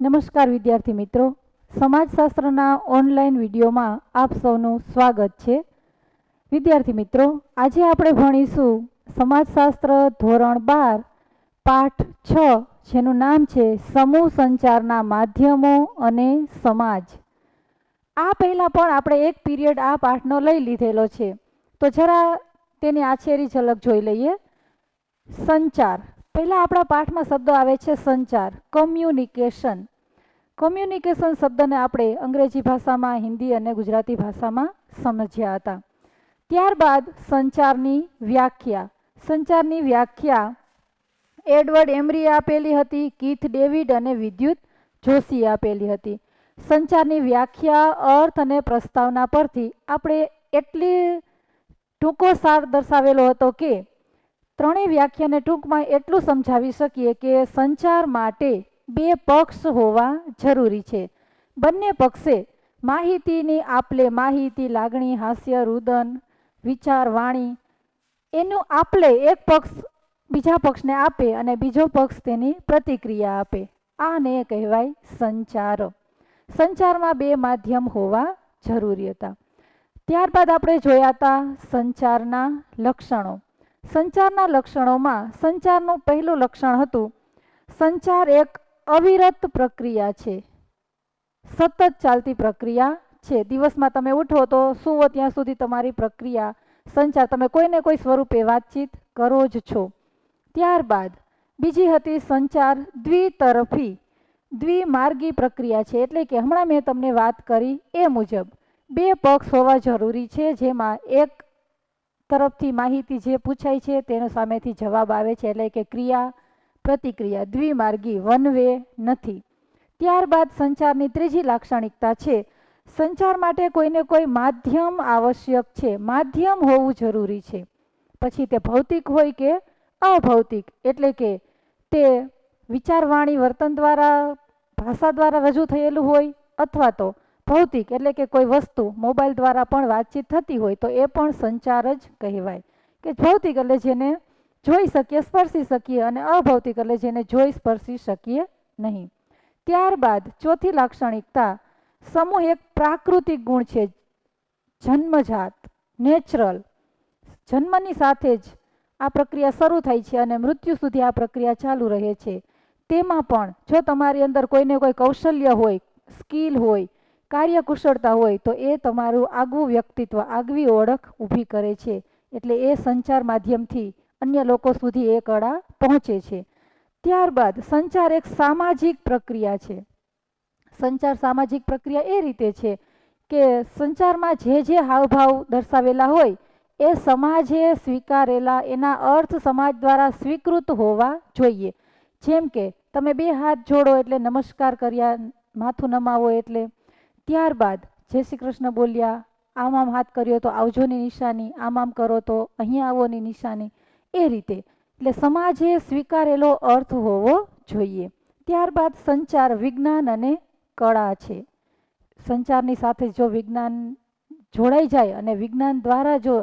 નમસ્કાર વિદ્યાર્થી મિત્રો. સમાજશાસ્ત્રના ઓનલાઈન વિડીયોમાં આપ સૌનું સ્વાગત છે. વિદ્યાર્થી મિત્રો, આજે આપણે ભણીશું સમાજશાસ્ત્ર ધોરણ બાર, પાઠ છ, જેનું નામ છે સમૂહ સંચારના માધ્યમો અને સમાજ. આ પહેલાં પણ આપણે એક પીરિયડ આ પાઠનો લઈ લીધેલો છે. તો જરા તેની આછેરી ઝલક જોઈ લઈએ. સંચાર. પહેલાં આપણા પાઠમાં શબ્દ આવે છે સંચાર કોમ્યુનિકેશન કોમ્યુનિકેશન શબ્દને આપણે અંગ્રેજી ભાષામાં, હિન્દી અને ગુજરાતી ભાષામાં સમજ્યા હતા. ત્યારબાદ સંચારની વ્યાખ્યા. સંચારની વ્યાખ્યા એડવર્ડ એમરીએ આપેલી હતી, કીથ ડેવિડ અને વિદ્યુત જોશીએ આપેલી હતી. સંચારની વ્યાખ્યા, અર્થ અને પ્રસ્તાવના પરથી આપણે એટલી ટૂંકો સાર દર્શાવેલો હતો કે ત્રણેય વ્યાખ્યાને ટૂંકમાં એટલું સમજાવી શકીએ કે સંચાર માટે બે પક્ષ હોવા જરૂરી છે. બંને પક્ષે માહિતીની આપલે માહિતી, લાગણી, હાસ્ય, રુદન, વિચાર, વાણી, એનું આપલે એક પક્ષ બીજા પક્ષને આપે અને બીજો પક્ષ તેની પ્રતિક્રિયા આપે. આને કહેવાય સંચાર. સંચારમાં બે માધ્યમ હોવા જરૂરી હતા. ત્યારબાદ આપણે જોયા હતા સંચારના લક્ષણો. સંચારના લક્ષણોમાં સંચારનું પહેલું લક્ષણ હતું. સંચાર એક અવિરત પ્રક્રિયા છે. સતત ચાલતી પ્રક્રિયા છે. દિવસમાં તમે ઉઠો તો સુવો ત્યાં સુધી તમારી પ્રક્રિયા, સંચાર, તમે કોઈને કોઈ સ્વરૂપે વાતચીત કરો જ છો. ત્યારબાદ બીજી હતી સંચાર દ્વિતરફી. દ્વિમાર્ગી પ્રક્રિયા છે એટલે કે હમણાં મેં તમને વાત કરી એ મુજબ. બે પક્ષ હોવા જરૂરી છે જેમાં એક તરફથી માહિતી જે પૂછાય છે તેનો સામેથી જવાબ આવે છે, એટલે કે ક્રિયા, પ્રતિક્રિયા, દ્વિમાર્ગી વન વે નથી. ત્યારબાદ સંચારની ત્રીજી લાક્ષણિકતા છે. સંચાર માટે કોઈને કોઈ માધ્યમ આવશ્યક છે. માધ્યમ હોવું જરૂરી છે. પછી તે ભૌતિક હોય કે અભૌતિક, એટલે કે તે વિચારવાણી વર્તન દ્વારા, ભાષા દ્વારા રજૂ થયેલું હોય અથવા તો ભૌતિક એટલે કે કોઈ વસ્તુ મોબાઈલ દ્વારા પણ વાતચીત થતી હોય તો એ પણ સંચાર જ કહેવાય. કે ભૌતિક એટલે જેને જોઈ શકીએ, સ્પર્શી શકીએ અને અભૌતિક એટલે જેને જોઈ, સ્પર્શી શકીએ નહીં. ત્યારબાદ ચોથી લાક્ષણિકતા, સમૂહ એક પ્રાકૃતિક ગુણ છે, જન્મજાત, નેચરલ. જન્મની સાથે જ આ પ્રક્રિયા શરૂ થાય છે અને મૃત્યુ સુધી આ પ્રક્રિયા ચાલુ રહે છે. તેમાં પણ જો તમારી અંદર કોઈને કોઈ કૌશલ્ય હોય, સ્કિલ હોય કાર્યકુશળતા હોય તો એ તમારું આગવું વ્યક્તિત્વ, આગવી ઓળખ ઊભી કરે છે. એટલે એ સંચાર માધ્યમથી અન્ય લોકો સુધી એ કળા પહોંચે છે. ત્યારબાદ સંચાર એક સામાજિક પ્રક્રિયા છે. સંચાર સામાજિક પ્રક્રિયા એ રીતે છે કે સંચારમાં જે જે હાવભાવ દર્શાવેલા હોય એ સમાજે સ્વીકારેલા એના અર્થ સમાજ દ્વારા સ્વીકૃત હોવા જોઈએ. જેમ કે તમે બે હાથ જોડો એટલે નમસ્કાર કર્યા, માથું નમાવો એટલે ત્યારબાદ જય શ્રી કૃષ્ણ બોલ્યા, આમ આમ હાથ કર્યો તો આવજોની નિશાની, આમ આમ કરો તો અહીંયા આવોની નિશાની. એ રીતે, એટલે સમાજે સ્વીકારેલો અર્થ હોવો જોઈએ. ત્યારબાદ સંચાર વિજ્ઞાન અને કળા છે. સંચારની સાથે જો વિજ્ઞાન જોડાઈ જાય અને વિજ્ઞાન દ્વારા જો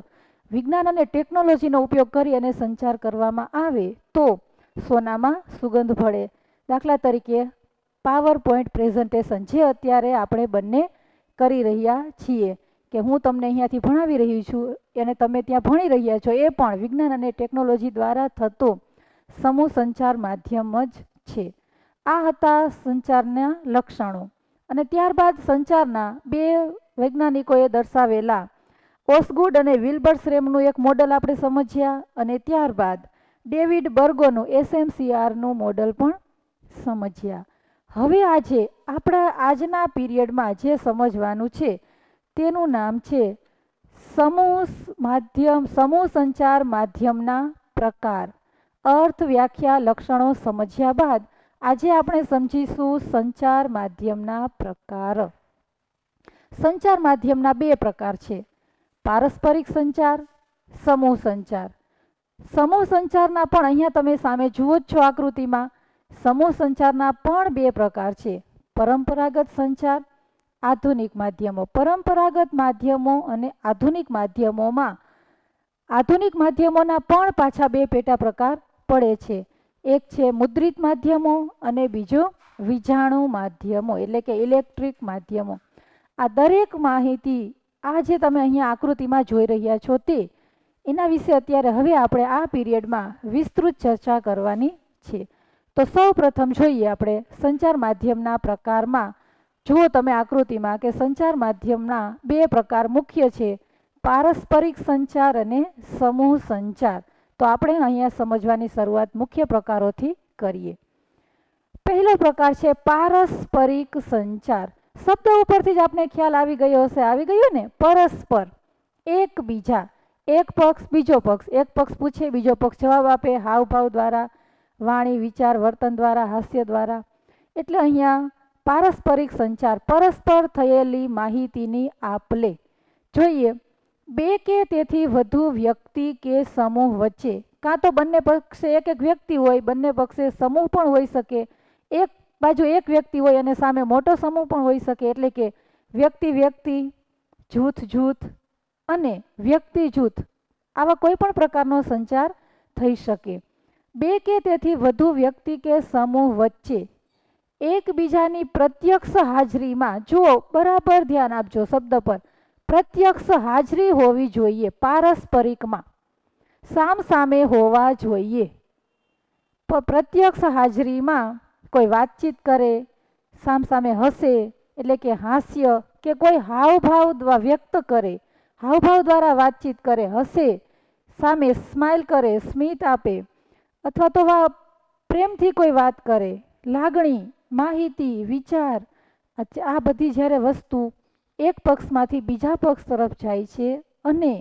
વિજ્ઞાન અને ટેકનોલોજીનો ઉપયોગ કરી અને સંચાર કરવામાં આવે તો સોનામાં સુગંધ ભળે. દાખલા તરીકે પાવર પોઈન્ટ પ્રેઝન્ટેશન જે અત્યારે આપણે બંને કરી રહ્યા છીએ, કે હું તમને અહીંયાથી ભણાવી રહી છું અને તમે ત્યાં ભણી રહ્યા છો, એ પણ વિજ્ઞાન અને ટેકનોલોજી દ્વારા થતો સમૂહ સંચાર માધ્યમ જ છે. આ હતા સંચારના લક્ષણો. અને ત્યારબાદ સંચારના બે વૈજ્ઞાનિકોએ દર્શાવેલા ઓસગુડ અને વિલ્બર શ્રેમનું એક મોડલ આપણે સમજ્યા, અને ત્યારબાદ ડેવિડ બર્ગોનું એસએમસીઆરનું મોડલ પણ સમજ્યા. હવે આજે આપણા આજના પીરિયડમાં જે સમજવાનું છે, તેનું નામ છે સમૂહ માધ્યમ, સમૂહ સંચાર માધ્યમના પ્રકાર. અર્થ, વ્યાખ્યા, લક્ષણો સમજ્યા બાદ આજે આપણે સમજીશું સંચાર માધ્યમના પ્રકાર. સંચાર માધ્યમના બે પ્રકાર છે. પારસ્પરિક સંચાર, સમૂહ સંચાર. સમૂહ સંચારના પણ અહીંયા તમે સામે જુઓ જ છો આકૃતિમાં. સમૂહ સંચારના પણ બે પ્રકાર છે. પરંપરાગત સંચાર, આધુનિક માધ્યમો. પરંપરાગત માધ્યમો અને આધુનિક માધ્યમોમાં, આધુનિક માધ્યમોના પણ પાછા બે પેટા પ્રકાર પડે છે. એક છે મુદ્રિત માધ્યમો અને બીજો વીજાણુ માધ્યમો, એટલે કે ઇલેક્ટ્રિક માધ્યમો. આ દરેક માહિતી આ જે તમે અહીંયા આકૃતિમાં જોઈ રહ્યા છો તે, એના વિશે અત્યારે હવે આપણે આ પીરિયડમાં વિસ્તૃત ચર્ચા કરવાની છે. તો સૌ પ્રથમ જોઈએ આપણે સંચાર માધ્યમના પ્રકારમાં. જુઓ તમે આકૃતિમાં કે સંચાર માધ્યમના બે પ્રકાર મુખ્ય છે, પારસ્પરિક સંચાર અને સમૂહ સંચાર. તો આપણે અહીંયા સમજવાની શરૂઆત મુખ્ય પ્રકારોથી કરીએ. પહેલો પ્રકાર છે પારસ્પરિક સંચાર. શબ્દ ઉપરથી જ આપણે ખ્યાલ આવી ગયો હશે. આવી ગયો ને? પરસ્પર. એકબીજા. એક પક્ષ બીજો પક્ષ. એક પક્ષ પૂછે, બીજો પક્ષ જવાબ આપે, હાવભાવ દ્વારા વાણી, વિચાર, વર્તન દ્વારા, હાસ્ય દ્વારા. એટલે અહીંયા પારસ્પરિક સંચાર, પરસ્પર થયેલી માહિતીની આપલે. જોઈએ, બે કે તેથી વધુ વ્યક્તિ કે સમૂહ વચ્ચે, કાં તો બંને પક્ષે એક એક વ્યક્તિ હોય, બંને પક્ષે સમૂહ પણ હોઈ શકે. એક બાજુ એક વ્યક્તિ હોય અને સામે મોટો સમૂહ પણ હોઈ શકે, એટલે કે વ્યક્તિ વ્યક્તિ, જૂથ જૂથ અને વ્યક્તિ, જૂથ. આવા કોઈ પણ પ્રકારનો સંચાર થઈ શકે. બે કે તેથી વધુ વ્યક્તિ કે સમૂહ વચ્ચે એકબીજાની પ્રત્યક્ષ હાજરીમાં જુઓ, બરાબર ધ્યાન આપજો શબ્દ પર. પ્રત્યક્ષ હાજરી હોવી જોઈએ પારસ્પરિકમાં. સામ સામે હોવા જોઈએ. પ્રત્યક્ષ હાજરીમાં કોઈ વાતચીત કરે સામ સામે હસે, એટલે કે હાસ્ય, કે કોઈ હાવભાવ વ્યક્ત કરે, હાવભાવ દ્વારા વાતચીત કરે, હસે, સામે સ્માઇલ કરે, સ્મિત આપે અથવા તો પ્રેમથી કોઈ વાત કરે, લાગણી, માહિતી, વિચાર આ બધી જ્યારે વસ્તુ એક પક્ષમાંથી બીજા પક્ષ તરફ જાય છે અને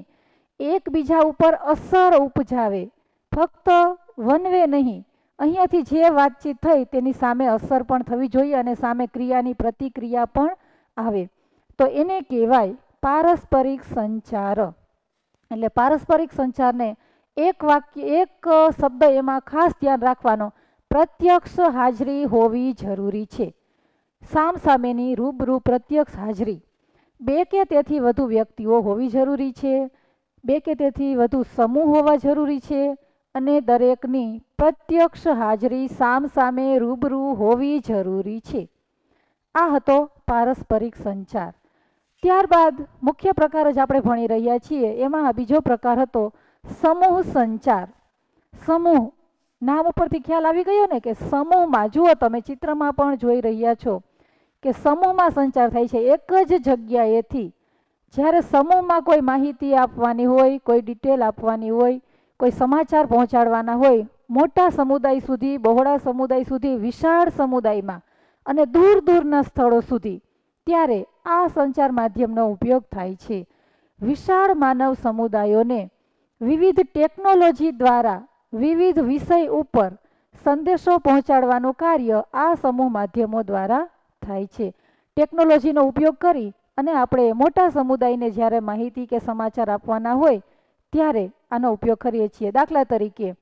એકબીજા ઉપર અસર ઉપજાવે, ફક્ત વનવે નહીં, અહીંયાથી જે વાતચીત થઈ તેની સામે અસર પણ થવી જોઈએ અને સામે ક્રિયાની પ્રતિક્રિયા પણ આવે. તો એને કહેવાય પારસ્પરિક સંચાર. એટલે પારસ્પરિક સંચારને એક વાક્ય, એક શબ્દ એમાં ખાસ ધ્યાન રાખવાનો પ્રત્યક્ષ હાજરી હોવી જરૂરી છે. સામસામેની રૂબરૂ પ્રત્યક્ષ હાજરી. બે કે તેથી વધુ વ્યક્તિઓ હોવી જરૂરી છે, બે કે તેથી વધુ સમૂહ હોવા જરૂરી છે અને દરેકની પ્રત્યક્ષ હાજરી સામસામે રૂબરૂ હોવી જરૂરી છે. આ હતો પારસ્પરિક સંચાર. ત્યારબાદ મુખ્ય પ્રકાર જ આપણે ભણી રહ્યા છીએ. એમાં બીજો પ્રકાર હતો સમૂહ સંચાર. સમૂહ, નામ ઉપરથી ખ્યાલ આવી ગયો ને કે સમૂહમાં, જુઓ તમે ચિત્રમાં પણ જોઈ રહ્યા છો કે સમૂહમાં સંચાર થાય છે એક જ જગ્યાએથી. જ્યારે સમૂહમાં કોઈ માહિતી આપવાની હોય, કોઈ ડિટેલ આપવાની હોય, કોઈ સમાચાર પહોંચાડવાના હોય, મોટા સમુદાય સુધી, બહોળા સમુદાય સુધી, વિશાળ સમુદાયમાં અને દૂર દૂરના સ્થળો સુધી, ત્યારે આ સંચાર માધ્યમનો ઉપયોગ થાય છે. વિશાળ માનવ સમુદાયોને વિવિધ ટેકનોલોજી દ્વારા વિવિધ વિષય ઉપર સંદેશો પહોંચાડવાનું કાર્ય આ સમૂહ માધ્યમો દ્વારા થાય છે. ટેકનોલોજીનો ઉપયોગ કરી અને આપણે મોટા સમુદાયને જ્યારે માહિતી કે સમાચાર આપવાના હોય, ત્યારે આનો ઉપયોગ કરીએ છીએ. દાખલા તરીકે,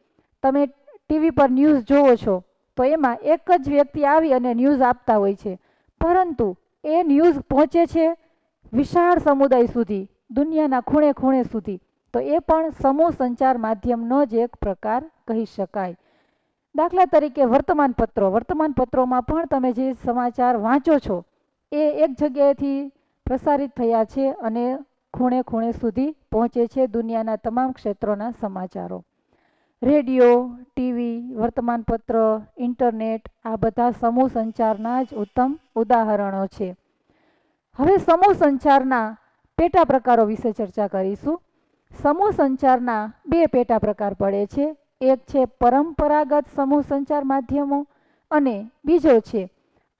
તમે ટીવી પર ન્યૂઝ જોવો છો, તો એમાં એક જ વ્યક્તિ આવી અને ન્યૂઝ આપતા હોય છે. પરંતુ એ ન્યૂઝ પહોંચે છે વિશાળ સમુદાય સુધી, દુનિયાના ખૂણે ખૂણે સુધી. તો એ પણ સમૂહ સંચાર માધ્યમનો જ એક પ્રકાર કહી શકાય. દાખલા તરીકે વર્તમાન પત્રો વર્તમાન પત્રોમાં પણ તમે જે સમાચાર વાંચો છો, એ એક જગ્યાએથી પ્રસારિત થયા છે અને ખૂણે ખૂણે સુધી પહોંચે છે દુનિયાના તમામ ક્ષેત્રોના સમાચારો. રેડિયો, ટીવી, વર્તમાનપત્ર, ઇન્ટરનેટ આ બધા સમૂહ સંચારના જ ઉત્તમ ઉદાહરણો છે. હવે સમૂહ સંચારના પેટા પ્રકારો વિશે ચર્ચા કરીશું. સમૂહ સંચારના બે પેટા પ્રકાર પડે છે. એક છે પરંપરાગત સમૂહ સંચાર માધ્યમો અને બીજો છે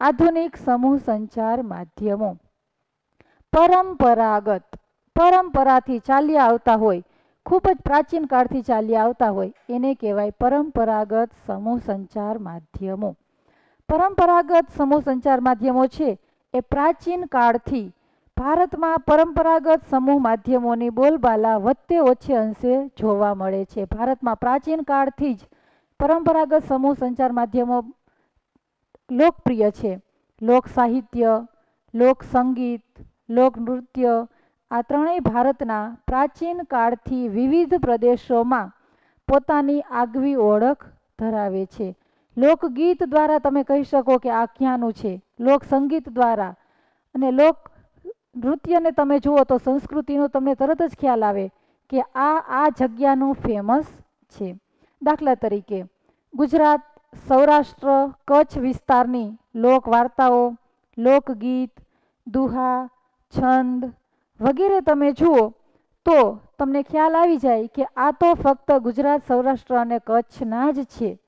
આધુનિક સમૂહ સંચાર માધ્યમો. પરંપરાગત, પરંપરાથી ચાલ્યા આવતા હોય, ખૂબ જ પ્રાચીન કાળથી ચાલ્યા આવતા હોય, એને કહેવાય પરંપરાગત સમૂહ સંચાર માધ્યમો. પરંપરાગત સમૂહ સંચાર માધ્યમો છે એ પ્રાચીન કાળથી ભારતમાં પરંપરાગત સમૂહ માધ્યમોની બોલબાલા વધતે ઓછે અંશે જોવા મળે છે. ભારતમાં પ્રાચીન કાળથી જ પરંપરાગત સમૂહ સંચાર માધ્યમો લોકપ્રિય છે. લોક સાહિત્ય, લોક સંગીત, લોક નૃત્ય આ ત્રણેય ભારતના પ્રાચીન કાળથી વિવિધ પ્રદેશોમાં પોતાની આગવી ઓળખ ધરાવે છે. લોકગીત દ્વારા તમે કહી શકો કે આ ક્યાંનું છે? લોક સંગીત દ્વારા અને લોક નૃત્યને તમે જુઓ તો સંસ્કૃતિનો તમને તરત જ ખ્યાલ આવે કે આ આ જગ્યાનું ફેમસ છે. દાખલા તરીકે, ગુજરાત, સૌરાષ્ટ્ર, કચ્છ વિસ્તારની લોક વાર્તાઓ લોકગીત, દુહા, છંદ વગેરે તમે જુઓ તો તમને ખ્યાલ આવી જાય કે આ તો ફક્ત ગુજરાત, સૌરાષ્ટ્ર અને કચ્છના જ છે.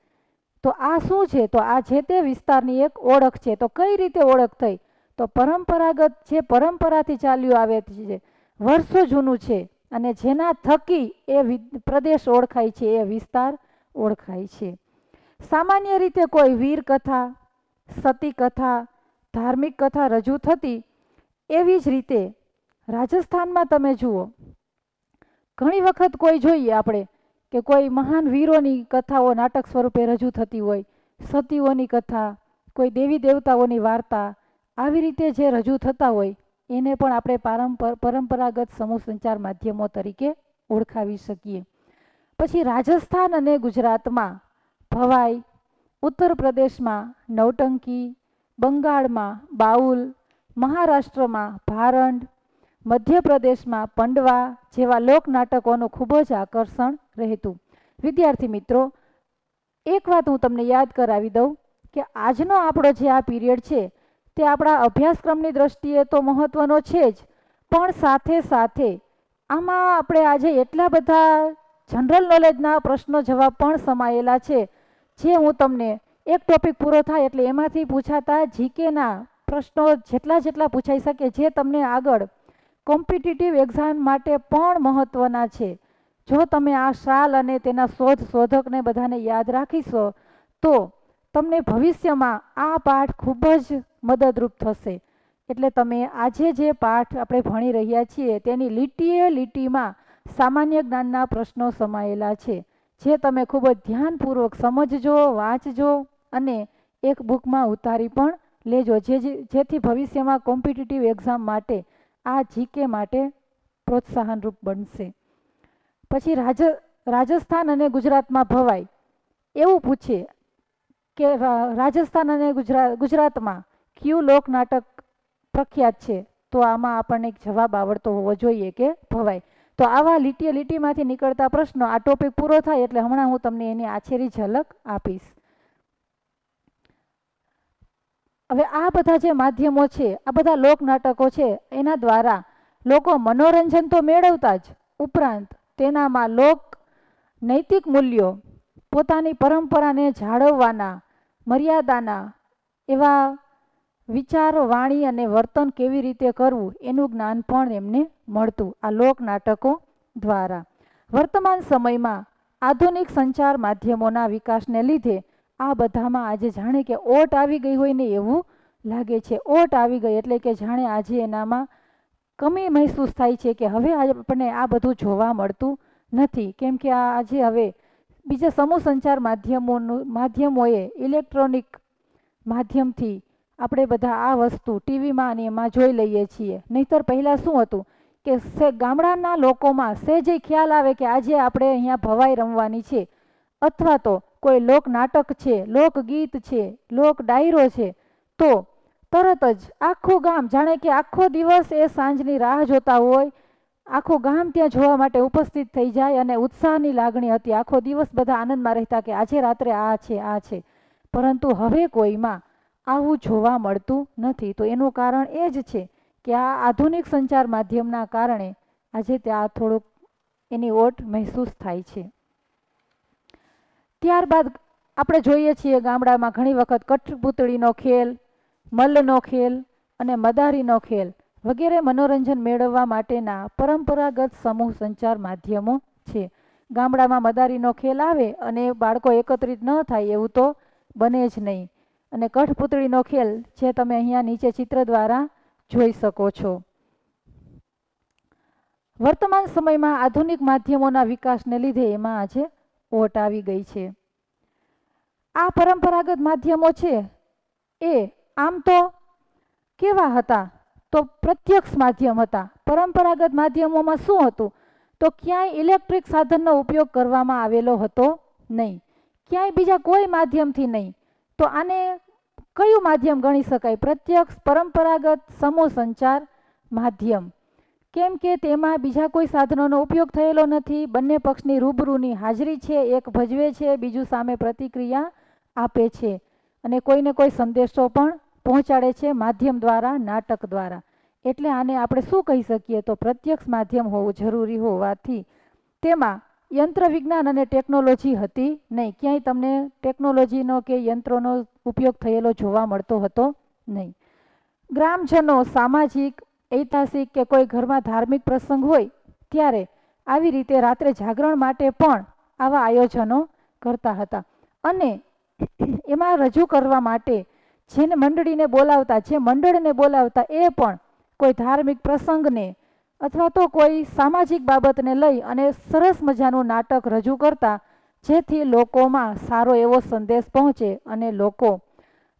તો આ શું છે? તો આ જે તે વિસ્તારની એક ઓળખ છે. તો કઈ રીતે ઓળખ થઈ? તો પરંપરાગત જે પરંપરાથી ચાલ્યું આવે છે વર્ષો જૂનું છે અને જેના થકી એ પ્રદેશ ઓળખાય છે, એ વિસ્તાર ઓળખાય છે. સામાન્ય રીતે કોઈ વીર કથા, સતી કથા, ધાર્મિક કથા રજૂ થતી એવી જ રીતે રાજસ્થાનમાં તમે જુઓ, ઘણી વખત કોઈ જોઈએ આપણે કે કોઈ મહાન વીરોની કથાઓ નાટક સ્વરૂપે રજૂ થતી હોય, સતીઓની કથા, કોઈ દેવી દેવતાઓની વાર્તા આવી રીતે જે રજૂ થતા હોય, એને પણ આપણે પારંપર, પરંપરાગત સમૂહ સંચાર માધ્યમો તરીકે ઓળખાવી શકીએ. પછી રાજસ્થાન અને ગુજરાતમાં ભવાઈ ઉત્તર પ્રદેશમાં નવટંકી બંગાળમાં બાઉલ, મહારાષ્ટ્રમાં ભારંડ, મધ્યપ્રદેશમાં પંડવા જેવા લોકનાટકોનું ખૂબ જ આકર્ષણ રહેતું. વિદ્યાર્થી મિત્રો, એક વાત હું તમને યાદ કરાવી દઉં કે આજનો આપણો જે આ પીરિયડ છે તે આપણા અભ્યાસક્રમની દ્રષ્ટિએ તો મહત્ત્વનો છે જ. પણ સાથે સાથે આમાં આપણે આજે એટલા બધા જનરલ નોલેજના પ્રશ્નો જવાબ પણ સમાયેલા છે. જે હું તમને એક ટોપિક પૂરો થાય એટલે એમાંથી પૂછાતા જીકેના પ્રશ્નો જેટલા જેટલા પૂછાઈ શકે જે તમને આગળ કોમ્પિટિટિવ એક્ઝામ માટે પણ મહત્ત્વના છે. જો તમે આ શાલ અને તેના શોધ શોધકને બધાને યાદ રાખીશો, તો તમને ભવિષ્યમાં આ પાઠ ખૂબ જ મદદરૂપ થશે. એટલે તમે આજે જે પાઠ આપણે ભણી રહ્યા છીએ, તેની લીટીએ લીટીમાં સામાન્ય જ્ઞાનના પ્રશ્નો સમાયેલા છે, જે તમે ખૂબ જ ધ્યાનપૂર્વક સમજજો, વાંચજો અને એક બુકમાં ઉતારી પણ લેજો, જે જેથી ભવિષ્યમાં કોમ્પિટિટિવ એક્ઝામ માટે આ જીકે માટે પ્રોત્સાહનરૂપ બનશે. પછી રાજ રાજસ્થાન અને ગુજરાતમાં ભવાય એવું પૂછે કે રાજસ્થાન અને ગુજરાત ગુજરાતમાં કયું લોકનાટક પ્રખ્યાત છે, તો આમાં આપણને એક જવાબ આવડતો હોવો જોઈએ કે ભવાય તો આવા લીટીએ લીટીમાંથી નીકળતા પ્રશ્નો આ ટોપિક પૂરો થાય એટલે હમણાં હું તમને એની આછેરી ઝલક આપીશ. હવે આ બધા જે માધ્યમો છે, આ બધા લોકનાટકો છે, એના દ્વારા લોકો મનોરંજન તો મેળવતા જ, ઉપરાંત તેનામાં લોક નૈતિક મૂલ્યો પોતાની પરંપરાને જાળવવાના મર્યાદાના એવા વિચારો, વાણી અને વર્તન કેવી રીતે કરવું એનું જ્ઞાન પણ એમને મળતું આ લોક નાટકો દ્વારા. વર્તમાન સમયમાં આધુનિક સંચાર માધ્યમોના વિકાસને લીધે આ બધામાં આજે જાણે કે ઓટ આવી ગઈ હોય ને એવું લાગે છે. ઓટ આવી ગઈ એટલે કે જાણે આજે એનામાં કમી મહેસૂસ થાય છે કે હવે આપણને આ બધું જોવા મળતું નથી. કેમ કે આ આજે હવે બીજા સમૂહ સંચાર માધ્યમોનું, માધ્યમોએ ઇલેક્ટ્રોનિક માધ્યમથી આપણે બધા આ વસ્તુ ટીવીમાં અને એમાં જોઈ લઈએ છીએ. નહીતર પહેલાં શું હતું કે સે ગામડાના લોકોમાં સહેજે ખ્યાલ આવે કે આજે આપણે અહીંયા ભવાઈ રમવાની છે, અથવા તો કોઈ લોક નાટક છે લોકગીત છે, લોક ડાયરો છે, તો તરત જ આખું ગામ જાણે કે આખો દિવસ એ સાંજની રાહ જોતા હોય આખું ગામ ત્યાં જોવા માટે ઉપસ્થિત થઈ જાય અને ઉત્સાહની લાગણી હતી. આખો દિવસ બધા આનંદમાં રહેતા કે આજે રાત્રે આ છે આ છે. પરંતુ હવે કોઈમાં આવું જોવા મળતું નથી. તો એનું કારણ એ જ છે કે આ આધુનિક સંચાર માધ્યમના કારણે આજે ત્યાં થોડુંક એની ઓટ મહેસૂસ થાય છે. ત્યારબાદ આપણે જોઈએ છીએ ગામડામાં ઘણી વખત કઠપૂતળીનો ખેલ મલ્લનો ખેલ અને મદારીનો ખેલ. વગેરે મનોરંજન મેળવવા માટેના પરંપરાગત સમૂહ સંચાર માધ્યમો છે. ગામડામાં મદારીનો ખેલ આવે અને બાળકો એકત્રિત ન થાય એવું તો બને જ નહીં. અને કઠપૂતળીનો ખેલ જે તમે અહીંયા નીચે ચિત્ર દ્વારા જોઈ શકો છો. વર્તમાન સમયમાં આધુનિક માધ્યમોના વિકાસને લીધે એમાં આજે ઓટ આવી ગઈ છે. આ પરંપરાગત માધ્યમો છે એ આમ તો કેવા હતા? તો પ્રત્યક્ષ માધ્યમ હતા. પરંપરાગત માધ્યમોમાં શું હતું? તો ક્યાંય ઇલેક્ટ્રિક સાધનનો ઉપયોગ કરવામાં આવેલો હતો નહીં. ક્યાંય બીજા કોઈ માધ્યમથી નહીં. તો આને કયું માધ્યમ ગણી શકાય? પ્રત્યક્ષ, પરંપરાગત, સમૂહ સંચાર, માધ્યમ. કેમ કે તેમાં બીજા કોઈ સાધનોનો ઉપયોગ થયેલો નથી. બંને પક્ષની રૂબરૂની હાજરી છે, એક ભજવે છે, બીજું સામે પ્રતિક્રિયા આપે છે. અને કોઈને કોઈ સંદેશો પણ પહોંચાડે છે માધ્યમ દ્વારા, નાટક દ્વારા. એટલે આને આપણે શું કહી શકીએ? તો પ્રત્યક્ષ માધ્યમ હોવું જરૂરી હોવાથી. તેમાં યંત્ર વિજ્ઞાન અને ટેકનોલોજી હતી નહીં. ક્યાંય તમને ટેકનોલોજીનો કે યંત્રોનો ઉપયોગ થયેલો જોવા મળતો હતો નહીં. ગ્રામજનો સામાજિક, ઐતિહાસિક કે કોઈ ઘરમાં ધાર્મિક પ્રસંગ હોય ત્યારે આવી રીતે રાત્રે જાગરણ માટે પણ આવા આયોજનો કરતા હતા. અને એમાં રજૂ કરવા માટે જેને મંડળીને બોલાવતા, જે મંડળને બોલાવતા એ પણ કોઈ ધાર્મિક પ્રસંગને અથવા તો કોઈ સામાજિક બાબતને લઈ અને સરસ મજાનું નાટક રજૂ કરતા, જેથી લોકોમાં સારો એવો સંદેશ પહોંચે અને લોકો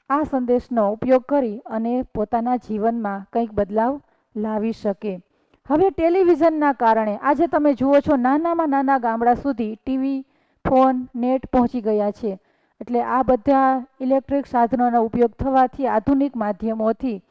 આ સંદેશનો ઉપયોગ કરી અને પોતાના જીવનમાં કંઈક બદલાવ લાવી શકે. હવે ટેલિવિઝનના કારણે આજે તમે જુઓ છો, નાનામાં નાના ગામડા સુધી ટીવી, ફોન, નેટ પહોંચી ગયા છે. એટલે આ બધા ઇલેક્ટ્રિક સાધનોનો ઉપયોગ થવાથી આધુનિક માધ્યમોથી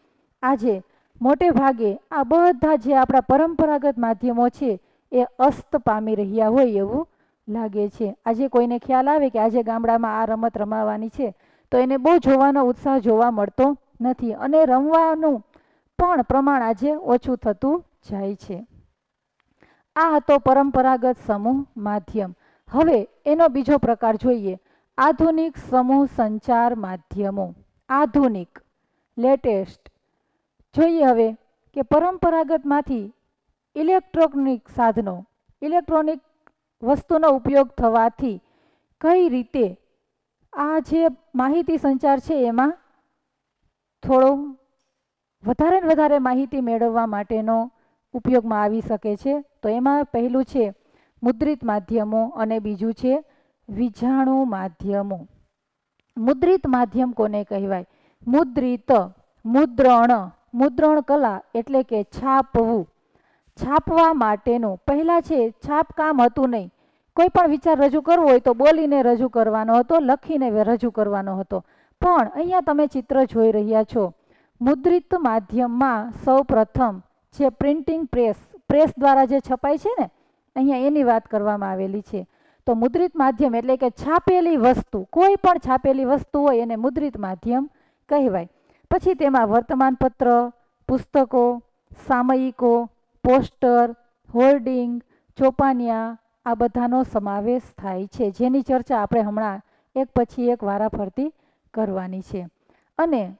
આજે મોટે ભાગે આ બધા જે આપણા પરંપરાગત માધ્યમો છે, એ અસ્ત પામી રહ્યા હોય એવું લાગે છે. આજે કોઈને ખ્યાલ આવે કે આજે ગામડામાં આ રમત રમાવાની છે, તો એને બહુ જોવાનો ઉત્સાહ જોવા મળતો નથી અને રમવાનું પણ પ્રમાણ આજે ઓછું થતું જાય છે. આ હતો પરંપરાગત સમૂહ માધ્યમ. હવે એનો બીજો પ્રકાર જોઈએ. આધુનિક સમૂહ સંચાર માધ્યમો. આધુનિક. લેટેસ્ટ. જોઈએ હવે કે પરંપરાગતમાંથી ઇલેક્ટ્રોનિક સાધનો, ઇલેક્ટ્રોનિક વસ્તુનો ઉપયોગ થવાથી કઈ રીતે આ જે માહિતી સંચાર છે એમાં થોડો વધારે ને વધારે માહિતી મેળવવા માટેનો ઉપયોગમાં આવી શકે છે. તો એમાં પહેલું છે મુદ્રિત માધ્યમો અને બીજું છે વિજાણુ માધ્યમો. મુદ્રિત માધ્યમ કોને કહેવાય? મુદ્રિત, મુદ્રણ મુદ્રણ કલા એટલે કે છાપવું. છાપવા માટેનું, પહેલાં છે છાપકામ હતું નહીં. કોઈ પણ વિચાર રજૂ કરવો હોય તો બોલીને રજૂ કરવાનો હતો, લખીને રજૂ કરવાનો હતો. પણ અહીંયા તમે ચિત્ર જોઈ રહ્યા છો. મુદ્રિત માધ્યમમાં સૌ પ્રથમ જે પ્રિન્ટિંગ પ્રેસ પ્રેસ દ્વારા જે છપાય છે ને, અહીંયા એની વાત કરવામાં આવેલી છે. તો મુદ્રિત માધ્યમ એટલે કે છાપેલી વસ્તુ, કોઈ પણ છાપેલી વસ્તુ હોય એને મુદ્રિત માધ્યમ કહેવાય. પછી તેમાં વર્તમાનપત્ર, પુસ્તકો, સામયિકો, પોસ્ટર, હોર્ડિંગ, ચોપાનિયા આ બધાનો સમાવેશ થાય છે. જેની ચર્ચા આપણે હમણાં એક પછી એક વારાફરતી કરવાની છે. અને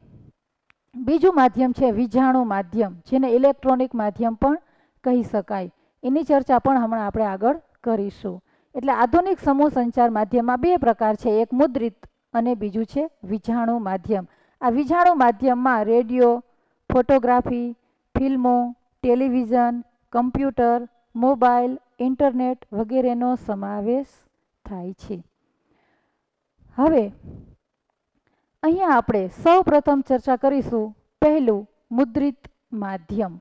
બીજું માધ્યમ છે વીજાણું માધ્યમ, જેને ઇલેક્ટ્રોનિક માધ્યમ પણ કહી શકાય. એની ચર્ચા પણ હમણાં આપણે આગળ કરીશું. એટલે આધુનિક સમૂહ સંચાર માધ્યમમાં બે પ્રકાર છે. એક મુદ્રિત અને બીજું છે વિજાણુ માધ્યમ. આ વિજાણુ માધ્યમમાં રેડિયો, ફોટોગ્રાફી, ફિલ્મો, ટેલિવિઝન, કમ્પ્યુટર, મોબાઈલ, ઇન્ટરનેટ વગેરેનો સમાવેશ થાય છે. હવે અહીંયા આપણે સૌ ચર્ચા કરીશું પહેલું મુદ્રિત માધ્યમ.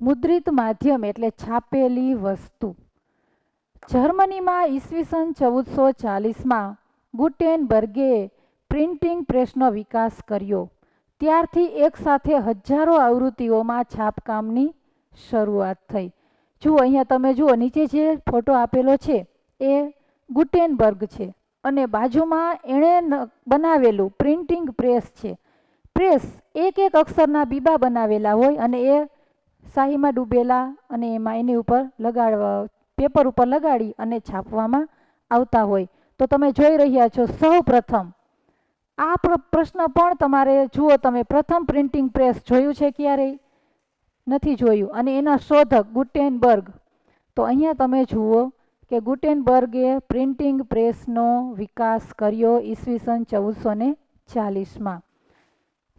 મુદ્રિત માધ્યમ એટલે છાપેલી વસ્તુ. જર્મનીમાં ઈસવીસન ચૌદસો ચાલીસમાં ગુટેનબર્ગે પ્રિન્ટિંગ પ્રેસનો વિકાસ કર્યો. ત્યારથી એકસાથે હજારો આવૃત્તિઓમાં છાપકામની શરૂઆત થઈ. જુઓ, અહીંયા તમે જુઓ, નીચે જે ફોટો આપેલો છે, એ ગુટેનબર્ગ છે અને બાજુમાં એણે બનાવેલું પ્રિન્ટિંગ પ્રેસ છે. પ્રેસ એક એક અક્ષરના બીબા બનાવેલા હોય અને એ શાહીમાં ડૂબેલા અને એમાં એની ઉપર લગાડવા પેપર ઉપર લગાડી અને છાપવામાં આવતા હોય. તો તમે જોઈ રહ્યા છો સૌ પ્રથમ. આ પ્રશ્ન પણ તમારે જુઓ, તમે પ્રથમ પ્રિન્ટિંગ પ્રેસ જોયું છે ક્યારેય? નથી જોયું. અને એના શોધક ગુટેનબર્ગ. તો અહીંયા તમે જુઓ કે ગુટેનબર્ગે પ્રિન્ટિંગ પ્રેસનો વિકાસ કર્યો ઈસવીસન ચૌદસો ને ચાલીસમાં.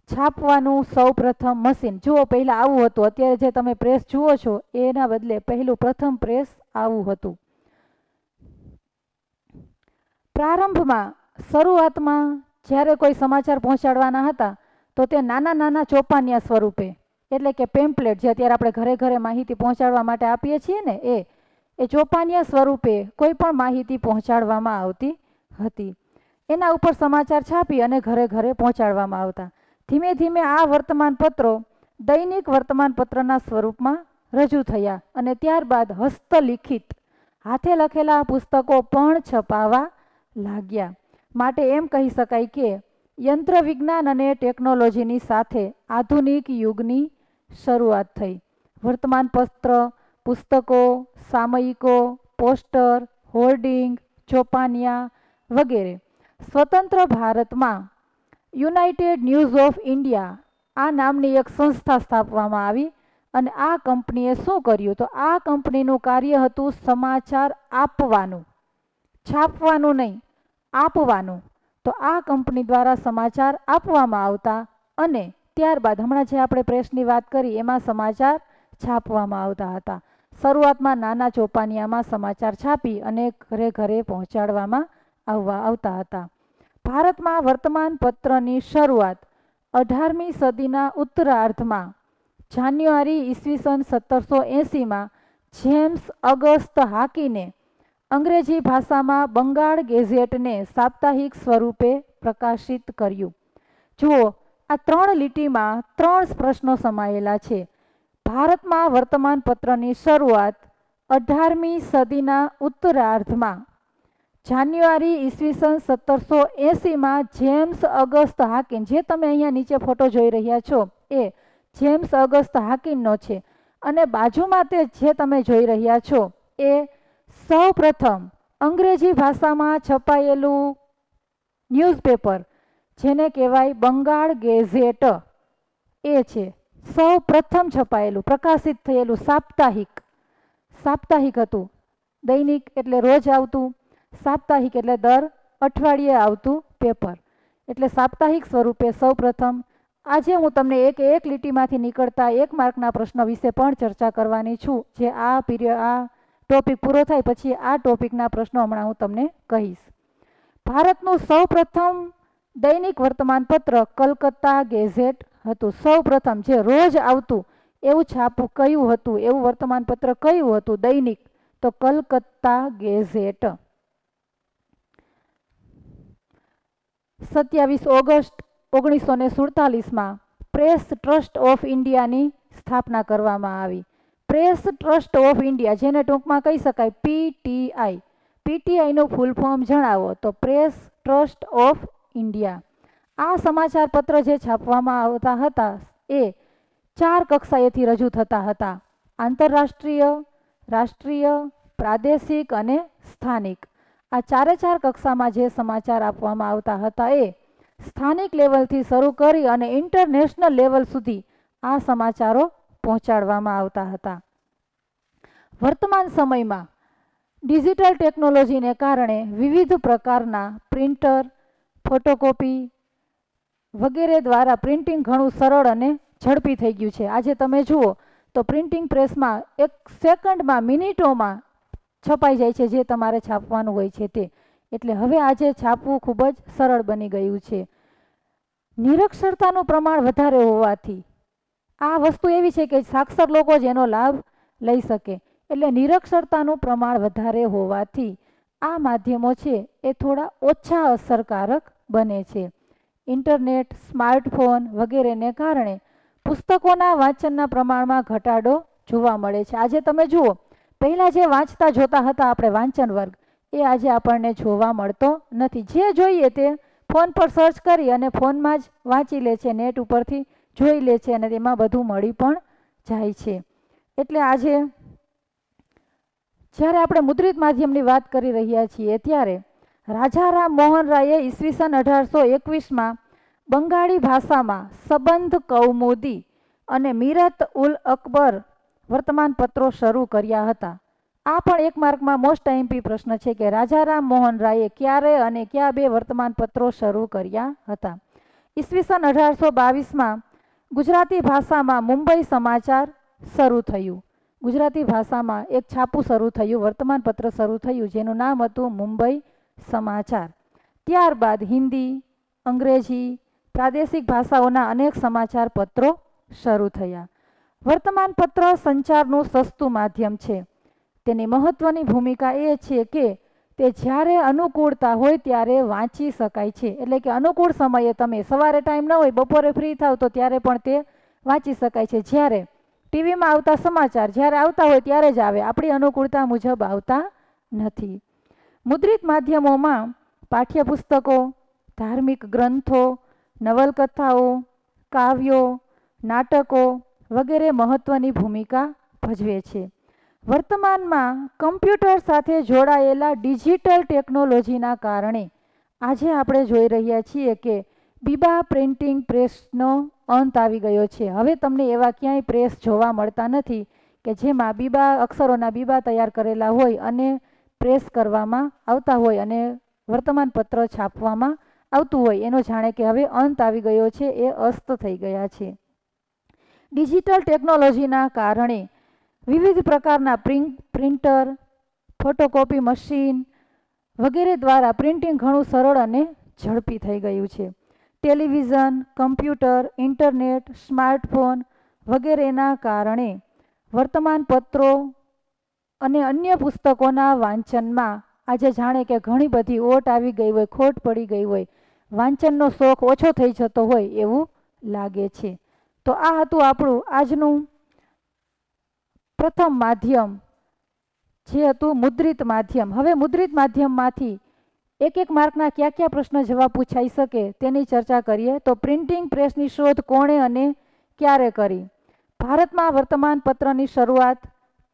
છાપવાનું સૌ પ્રથમ મશીન જુઓ, પહેલાં આવું હતું. અત્યારે જે તમે પ્રેસ જુઓ છો, એના બદલે પહેલું પ્રથમ પ્રેસ આવું હતું. પ્રારંભમાં, શરૂઆતમાં જ્યારે કોઈ સમાચાર પહોંચાડવાના હતા, તો તે નાના નાના ચોપાનિયા સ્વરૂપે, એટલે કે પેમ્પલેટ જે અત્યારે આપણે ઘરે ઘરે માહિતી પહોંચાડવા માટે આપીએ છીએ ને, એ એ ચોપાનિયા સ્વરૂપે કોઈ પણ માહિતી પહોંચાડવામાં આવતી હતી. એના ઉપર સમાચાર છાપી અને ઘરે ઘરે પહોંચાડવામાં આવતા. ધીમે ધીમે આ વર્તમાનપત્રો દૈનિક વર્તમાનપત્રના સ્વરૂપમાં રજૂ થયા અને ત્યારબાદ હસ્તલિખિત. હાથે લખેલા પુસ્તકો પણ છપાવા લાગ્યા. માટે એમ કહી શકાય કે યંત્ર વિજ્ઞાન અને ટેકનોલોજીની સાથે આધુનિક યુગની શરૂઆત થઈ. વર્તમાનપત્ર, પુસ્તકો, સામયિકો, પોસ્ટર, હોર્ડિંગ, ચોપાનિયા વગેરે. સ્વતંત્ર ભારતમાં યુનાઇટેડ ન્યૂઝ ઓફ ઇન્ડિયા આ નામની એક સંસ્થા સ્થાપવામાં આવી અને આ કંપનીએ શું કર્યું? તો આ કંપનીનું કાર્ય હતું સમાચાર આપવાનું. છાપવાનું નહીં, આપવાનું. તો આ કંપની દ્વારા સમાચાર આપવામાં આવતા અને ત્યારબાદ હમણાં જે આપણે પ્રેસની વાત કરી, એમાં સમાચાર છાપવામાં આવતા હતા. શરૂઆતમાં નાના ચોપાનિયામાં સમાચાર છાપી અને ઘરે ઘરે પહોંચાડવામાં આવવા આવતા હતા. ભારતમાં વર્તમાન પત્રની શરૂઆત અઢારમી સદીના ઉત્તરાર્ધમાં, જાન્યુઆરી ઈસવીસન સત્તરસો એંસીમાં જેમ્સ અગસ્ત હાકીને અંગ્રેજી ભાષામાં બંગાળ ગેઝેટને સાપ્તાહિક સ્વરૂપે પ્રકાશિત કર્યું. જુઓ, આ ત્રણ લીટીમાં ત્રણ પ્રશ્નો સમાયેલા છે. ભારતમાં વર્તમાનપત્રની શરૂઆત અઢારમી સદીના ઉત્તરાર્ધમાં જાન્યુઆરી ઈસવીસન સત્તરસો એંસીમાં જેમ્સ અગસ્ત હાકિન, જે તમે અહીંયા નીચે ફોટો જોઈ રહ્યા છો, એ જેમ્સ અગસ્ત હાકિનનો છે. અને બાજુમાં તે જે તમે જોઈ રહ્યા છો, એ સૌ પ્રથમ અંગ્રેજી ભાષામાં છપાયેલું ન્યૂઝપેપર, જેને કહેવાય બંગાળ ગેઝેટ, એ છે. સૌ પ્રથમ છપાયેલું, પ્રકાશિત થયેલું સાપ્તાહિક સાપ્તાહિક હતું. દૈનિક એટલે રોજ આવતું. સાપ્તાહિક એટલે દર અઠવાડિયે આવતું પેપર એટલે સાપ્તાહિક સ્વરૂપે સૌપ્રથમ આજે હું તમને એક એક લીટીમાંથી નીકળતા એક માર્કના પ્રશ્ન વિશે પણ ચર્ચા કરવાની છું, જે આ પીરિયડ આ ટોપિક પૂરો થાય પછી આ ટોપિકના પ્રશ્નો હમણાં હું તમને કહીશ. ભારતનું સૌપ્રથમ દૈનિક વર્તમાનપત્ર કલકત્તા ગેઝેટ હતું. સૌપ્રથમ જે રોજ આવતું એવું છાપું કયું હતું, એવું વર્તમાનપત્ર કયું હતું, દૈનિક? તો કલકત્તા ગેઝેટ. સત્યાવીસ ઓગસ્ટ ઓગણીસો ને સુડતાલીસમાં પ્રેસ ટ્રસ્ટ ઓફ ઇન્ડિયાની સ્થાપના કરવામાં આવી. પ્રેસ ટ્રસ્ટ ઓફ ઇન્ડિયા જેને ટૂંકમાં કહી શકાય પીટીઆઈ પીટીઆઈનું ફૂલ ફોર્મ જણાવો તો પ્રેસ ટ્રસ્ટ ઓફ ઇન્ડિયા. આ સમાચાર પત્ર જે છાપવામાં આવતા હતા એ ચાર કક્ષાએથી રજૂ થતા હતા. આંતરરાષ્ટ્રીય, રાષ્ટ્રીય, પ્રાદેશિક અને સ્થાનિક. આ ચારે ચાર કક્ષામાં જે સમાચાર આપવામાં આવતા હતા એ સ્થાનિક લેવલથી શરૂ કરી અને ઇન્ટરનેશનલ લેવલ સુધી આ સમાચારો પહોંચાડવામાં આવતા હતા. વર્તમાન સમયમાં ડિજિટલ ટેકનોલોજીને કારણે વિવિધ પ્રકારના પ્રિન્ટર, ફોટોકોપી વગેરે દ્વારા પ્રિન્ટિંગ ઘણું સરળ અને ઝડપી થઈ ગયું છે. આજે તમે જુઓ તો પ્રિન્ટિંગ પ્રેસમાં એક સેકન્ડમાં મિનિટોમાં છપાઈ જાય છે જે તમારે છાપવાનું હોય છે તે. એટલે હવે આજે છાપવું ખૂબ જ સરળ બની ગયું છે. નિરક્ષરતાનું પ્રમાણ વધારે હોવાથી આ વસ્તુ એવી છે કે સાક્ષર લોકો જ એનો લાભ લઈ શકે. એટલે નિરક્ષરતાનું પ્રમાણ વધારે હોવાથી આ માધ્યમો છે એ થોડા ઓછા અસરકારક બને છે. ઇન્ટરનેટ, સ્માર્ટફોન વગેરેને કારણે પુસ્તકોના વાંચનના પ્રમાણમાં ઘટાડો જોવા મળે છે. આજે તમે જુઓ પહેલાં જે વાંચતા જોતા હતા આપણે વાંચન વર્ગ, એ આજે આપણને જોવા મળતો નથી. જે જોઈએ તે ફોન પર સર્ચ કરી અને ફોનમાં જ વાંચી લે છે, નેટ ઉપરથી જોઈ લે છે અને તેમાં બધું મળી પણ જાય છે. એટલે આજે જ્યારે આપણે મુદ્રિત માધ્યમની વાત કરી રહ્યા છીએ, ત્યારે રાજા રામ મોહન રાયે ઈસવીસન અઢારસો એકવીસમાં બંગાળી ભાષામાં સંબંધ કૌમુદી અને મીરત ઉલ અકબર વર્તમાનપત્રો શરૂ કર્યા હતા. આ પણ એક માર્કમાં મોસ્ટ એમપી પ્રશ્ન છે કે રાજારામ મોહન રાયે ક્યારે અને ક્યાં બે વર્તમાનપત્રો શરૂ કર્યા હતા? ઈસવીસન અઢારસો બાવીસમાં ગુજરાતી ભાષામાં મુંબઈ સમાચાર શરૂ થયું. ગુજરાતી ભાષામાં એક છાપું શરૂ થયું, વર્તમાનપત્ર શરૂ થયું, જેનું નામ હતું મુંબઈ સમાચાર. ત્યારબાદ હિન્દી, અંગ્રેજી, પ્રાદેશિક ભાષાઓના અનેક સમાચાર પત્રો શરૂ થયા. વર્તમાનપત્ર સંચારનું સસ્તું માધ્યમ છે. તેની મહત્વની ભૂમિકા એ છે કે તે જ્યારે અનુકૂળતા હોય ત્યારે વાંચી શકાય છે. એટલે કે અનુકૂળ સમયે તમે સવારે ટાઈમ ન હોય, બપોરે ફ્રી થાવ તો ત્યારે પણ તે વાંચી શકાય છે. જ્યારે ટીવીમાં આવતા સમાચાર જ્યારે આવતા હોય ત્યારે જ આવે. આપણી અનુકૂળતા મુજબ આવતા નથી. મુદ્રિત માધ્યમોમાં પાઠ્યપુસ્તકો, ધાર્મિક ગ્રંથો, નવલકથાઓ, કાવ્યો, નાટકો વગેરે મહત્ત્વની ભૂમિકા ભજવે છે. વર્તમાનમાં કમ્પ્યુટર સાથે જોડાયેલા ડિજિટલ ટેકનોલોજીના કારણે આજે આપણે જોઈ રહ્યા છીએ કે બીબા પ્રિન્ટિંગ પ્રેસનો અંત આવી ગયો છે. હવે તમને એવા ક્યાંય પ્રેસ જોવા મળતા નથી કે જેમાં બીબા અક્ષરોના બીબા તૈયાર કરેલા હોય અને પ્રેસ કરવામાં આવતા હોય અને વર્તમાનપત્ર છાપવામાં આવતું હોય. એનો જાણે કે હવે અંત આવી ગયો છે, એ અસ્ત થઈ ગયા છે. ડિજિટલ ટેકનોલોજીના કારણે વિવિધ પ્રકારના પ્રિન્ટ, પ્રિન્ટર, ફોટોકોપી મશીન વગેરે દ્વારા પ્રિન્ટિંગ ઘણું સરળ અને ઝડપી થઈ ગયું છે. ટેલિવિઝન, કમ્પ્યુટર, ઇન્ટરનેટ, સ્માર્ટફોન વગેરેના કારણે વર્તમાનપત્રો અને અન્ય પુસ્તકોના વાંચનમાં આજે જાણે કે ઘણી બધી ઓટ આવી ગઈ હોય, ખોટ પડી ગઈ હોય, વાંચનનો શોખ ઓછો થઈ જતો હોય એવું લાગે છે. તો આ હતું આપણું આજનું પ્રથમ માધ્યમ, જે હતું મુદ્રિત માધ્યમ. હવે મુદ્રિત માધ્યમમાંથી એક એક માર્કના કયા કયા પ્રશ્ન જવાબ પૂછાઈ શકે તેની ચર્ચા કરીએ. તો પ્રિન્ટિંગ પ્રેસની શોધ કોણે અને ક્યારે કરી? ભારતમાં વર્તમાન પત્રની શરૂઆત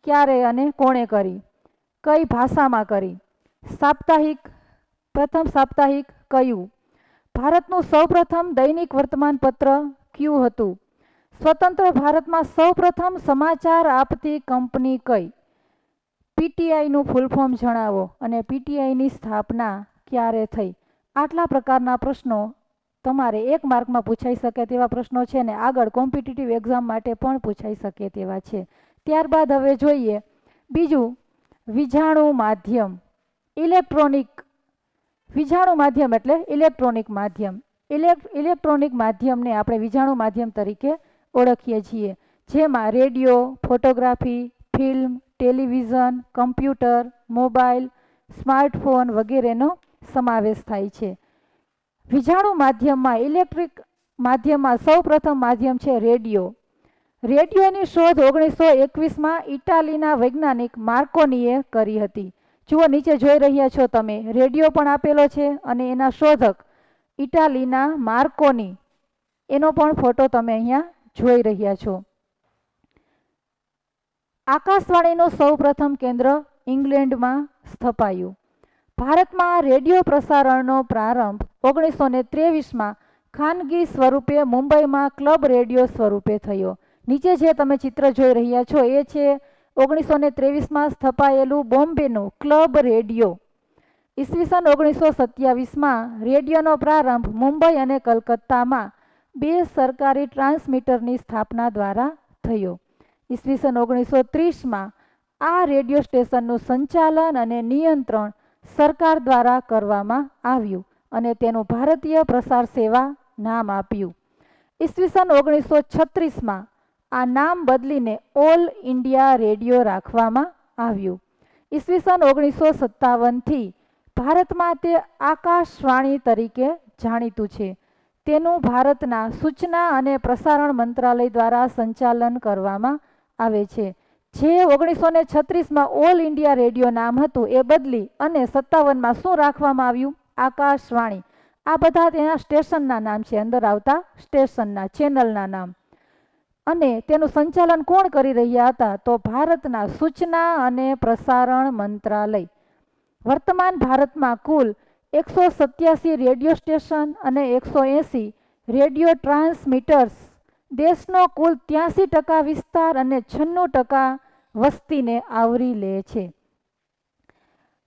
ક્યારે અને કોણે કરી? કઈ ભાષામાં કરી? સાપ્તાહિક, પ્રથમ સાપ્તાહિક કયું? ભારતનું સૌપ્રથમ દૈનિક વર્તમાનપત્ર કયું હતું? સ્વતંત્ર ભારતમાં સૌપ્રથમ સમાચાર આપતી કંપની કઈ? પીટીઆઈનું ફૂલ ફોર્મ જણાવો અને પીટીઆઈની સ્થાપના ક્યારે થઈ? આટલા પ્રકારના પ્રશ્નો તમારે એક માર્કમાં પૂછાઈ શકે તેવા પ્રશ્નો છે ને આગળ કોમ્પિટિટિવ એક્ઝામ માટે પણ પૂછાઈ શકે તેવા છે. ત્યારબાદ હવે જોઈએ. બીજું, વિજાણુ માધ્યમ. ઇલેક્ટ્રોનિક, વિજાણુ માધ્યમ એટલે ઇલેક્ટ્રોનિક માધ્યમ. ઇલેક્ટ્રોનિક માધ્યમને આપણે વિજાણુ માધ્યમ તરીકે ઓળખીએ છીએ, જેમાં radio, photography, film, television, computer, mobile, smartphone વગેરેનો સમાવેશ થાય છે. વીજાણુ માધ્યમમાં ઇલેક્ટ્રિક માધ્યમમાં સૌપ્રથમ માધ્યમ છે રેડિયો. રેડિયોની શોધ ઓગણીસો એકવીસમાં ઇટાલીના વૈજ્ઞાનિક માર્કોનીએ કરી હતી. જુઓ નીચે જોઈ રહ્યા છો તમે, રેડિયો પણ આપેલો છે અને એના શોધક ઇટાલીના માર્કોની. એનો પણ ફોટો તમે અહીંયા જોઈ રહ્યા છો. આકાશવાણીનું સૌપ્રથમ કેન્દ્ર ઇંગ્લેન્ડમાં સ્થપાયું. ભારતમાં રેડિયો પ્રસારણનો પ્રારંભ ઓગણીસો ને ત્રેવીસમાં ખાનગી સ્વરૂપે મુંબઈમાં ક્લબ રેડિયો સ્વરૂપે થયો. નીચે જે તમે ચિત્ર જોઈ રહ્યા છો એ છે ઓગણીસો ને ત્રેવીસમાં સ્થપાયેલું બોમ્બેનું ક્લબ રેડિયો. ઈસવીસન ઓગણીસો સત્યાવીસમાં રેડિયોનો પ્રારંભ મુંબઈ અને કલકત્તામાં બે સરકારી ટ્રાન્સમીટરની સ્થાપના દ્વારા થયો. ઈસવીસન ઓગણીસો ત્રીસમાં આ રેડિયો સ્ટેશનનું સંચાલન અને નિયંત્રણ સરકાર દ્વારા કરવામાં આવ્યું અને તેનું ભારતીય પ્રસાર સેવા નામ આપ્યું. ઈસવીસન ઓગણીસો છત્રીસમાં આ નામ બદલીને ઓલ ઇન્ડિયા રેડિયો રાખવામાં આવ્યું. ઈસવીસન ઓગણીસો સત્તાવનથી ભારતમાં તે આકાશવાણી તરીકે જાણીતું છે. તેનું ભારતના સૂચના અને પ્રસારણ મંત્રાલય દ્વારા સંચાલન કરવામાં આવે છે. જે ઓગણીસો ને છત્રીસમાં ઓલ ઇન્ડિયા રેડિયો નામ હતું, એ બદલી અને સત્તાવનમાં શું રાખવામાં આવ્યું? આકાશવાણી. આ બધા તેના સ્ટેશનના નામ છે. અંદર આવતા સ્ટેશનના, ચેનલના નામ. અને તેનું સંચાલન કોણ કરી રહ્યા હતા? તો ભારતના સૂચના અને પ્રસારણ મંત્રાલય. વર્તમાન ભારતમાં કુલ એકસો સત્યાસી રેડિયો સ્ટેશન અને એકસો એંસી રેડિયો ટ્રાન્સમીટર્સ. દેશનો કુલ ત્યાંસી ટકા વિસ્તાર અને છન્નું ટકા વસ્તીને આવરી લે છે.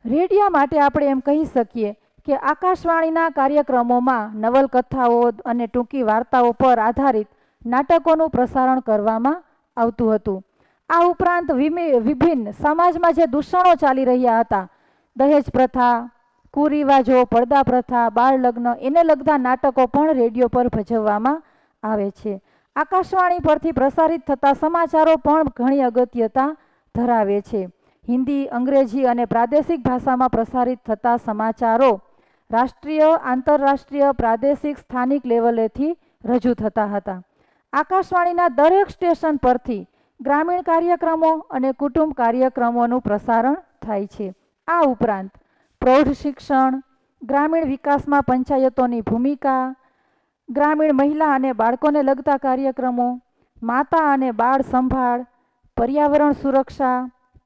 રેડિયા માટે આપણે એમ કહી શકીએ કે આકાશવાણીના કાર્યક્રમોમાં નવલકથાઓ અને ટૂંકી વાર્તાઓ પર આધારિત નાટકોનું પ્રસારણ કરવામાં આવતું હતું. આ ઉપરાંત વિભિન્ન સમાજમાં જે દૂષણો ચાલી રહ્યા હતા, દહેજ પ્રથા કુરિવાજો પડદા પ્રથા બાળ લગ્ન એને લગતા નાટકો પણ રેડિયો પર ભજવવામાં આવે છે. આકાશવાણી પરથી પ્રસારિત થતા સમાચારો પણ ઘણી અગત્યતા ધરાવે છે. હિન્દી, અંગ્રેજી અને પ્રાદેશિક ભાષામાં પ્રસારિત થતા સમાચારો રાષ્ટ્રીય, આંતરરાષ્ટ્રીય, પ્રાદેશિક, સ્થાનિક લેવલેથી રજૂ થતા હતા. આકાશવાણીના દરેક સ્ટેશન પરથી ગ્રામીણ કાર્યક્રમો અને કુટુંબ કાર્યક્રમોનું પ્રસારણ થાય છે. આ ઉપરાંત પ્રૌઢ શિક્ષણ, ગ્રામીણ વિકાસમાં પંચાયતોની ભૂમિકા, ગ્રામીણ મહિલા અને બાળકોને લગતા કાર્યક્રમો, માતા અને બાળ સંભાળ, પર્યાવરણ સુરક્ષા,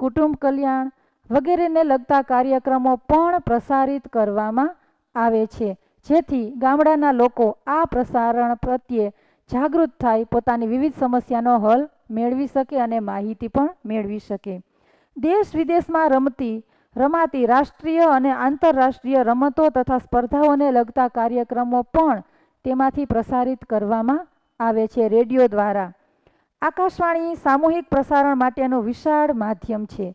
કુટુંબ કલ્યાણ વગેરેને લગતા કાર્યક્રમો પણ પ્રસારિત કરવામાં આવે છે. જેથી ગામડાના લોકો આ પ્રસારણ પ્રત્યે જાગૃત થાય, પોતાની વિવિધ સમસ્યાનો હલ મેળવી શકે અને માહિતી પણ મેળવી શકે. દેશ વિદેશમાં રમતી રમાતી રાષ્ટ્રીય અને આંતરરાષ્ટ્રીય રમતો તથા સ્પર્ધાઓને લગતા કાર્યક્રમો પણ તેમાંથી પ્રસારિત કરવામાં આવે છે રેડિયો દ્વારા. આકાશવાણી સામૂહિક પ્રસારણ માટેનું વિશાળ માધ્યમ છે.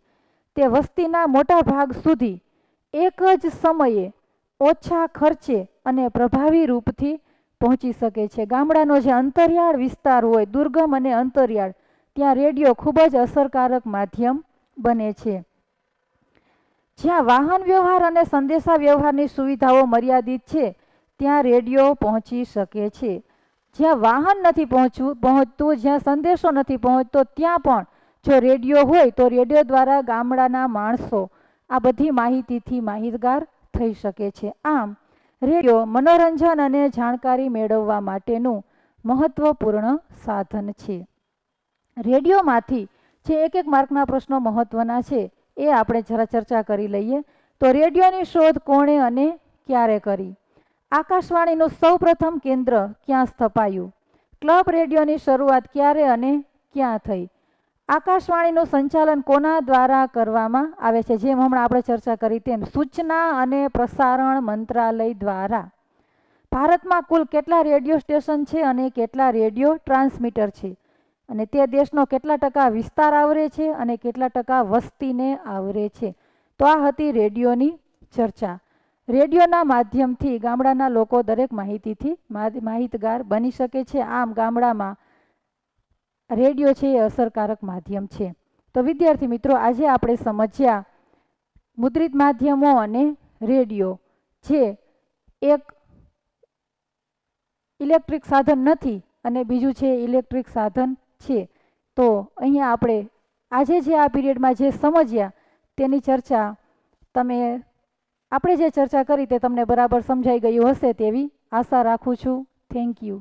તે વસ્તીના મોટા ભાગ સુધી એક જ સમયે ઓછા ખર્ચે અને પ્રભાવી રૂપથી પહોંચી શકે છે. ગામડાનો જે અંતરિયાળ વિસ્તાર હોય, દુર્ગમ અને અંતરિયાળ, ત્યાં રેડિયો ખૂબ જ અસરકારક માધ્યમ બને છે. જ્યાં વાહન વ્યવહાર અને સંદેશા વ્યવહારની સુવિધાઓ મર્યાદિત છે, ત્યાં રેડિયો પહોંચી શકે છે. જ્યાં વાહન નથી પહોંચવું, પહોંચતું, જ્યાં સંદેશો નથી પહોંચતો, ત્યાં પણ જો રેડિયો હોય તો રેડિયો દ્વારા ગામડાના માણસો આ બધી માહિતીથી માહિતગાર થઈ શકે છે. આમ, રેડિયો મનોરંજન અને જાણકારી મેળવવા માટેનું મહત્વપૂર્ણ સાધન છે. રેડિયોમાંથી જે એક એક માર્કના પ્રશ્નો મહત્વના છે. એ આપણે જરા ચર્ચા કરી લઈએ. તો રેડિયોની શોધ કોણે અને ક્યારે કરી? આકાશવાણીનું સૌપ્રથમ કેન્દ્ર ક્યાં સ્થપાયું? ક્લબ રેડિયોની શરૂઆત ક્યારે અને ક્યાં થઈ? આકાશવાણીનું સંચાલન કોના દ્વારા કરવામાં આવે છે? જેમ હમણાં આપણે ચર્ચા કરી તેમ સૂચના અને પ્રસારણ મંત્રાલય દ્વારા. ભારતમાં કુલ કેટલા રેડિયો સ્ટેશન છે અને કેટલા રેડિયો ટ્રાન્સમીટર છે? અને તે દેશનો કેટલા ટકા વિસ્તાર આવરે છે અને કેટલા ટકા વસ્તીને આવરે છે. તો આ હતી રેડિયોની ચર્ચા. રેડિયોના માધ્યમથી ગામડાના લોકો દરેક માહિતીથી માહિતગાર બની શકે છે. આમ ગામડામાં રેડિયો છે એ અસરકારક માધ્યમ છે. તો વિદ્યાર્થી મિત્રો, આજે આપણે સમજ્યા મુદ્રિત માધ્યમો અને રેડિયો જે એક ઇલેક્ટ્રિક સાધન નથી અને બીજું છે ઇલેક્ટ્રિક સાધન છે તો અહીંયા આપણે આજે જે આ પીરિયડમાં જે સમજ્યા, તેની ચર્ચા તમે, આપણે જે ચર્ચા કરી તે તમને બરાબર સમજાઈ ગયું હશે તેવી આશા રાખું છું. Thank you